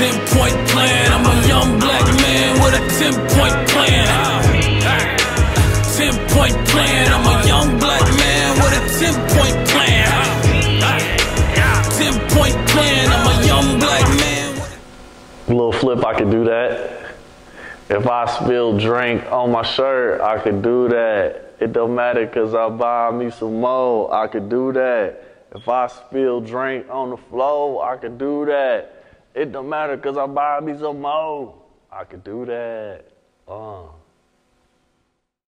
Ten point plan. I'm a young black man with a ten point plan. Ten point plan. I'm a young black man with a ten point plan. Ten point plan. I'm a young black man. Little flip, I could do that. If I spill drink on my shirt, I could do that. It don't matter cause I buy me some more, I could do that. If I spill drink on the floor, I could do that. It don't matter cause I buy me some more, I could do that.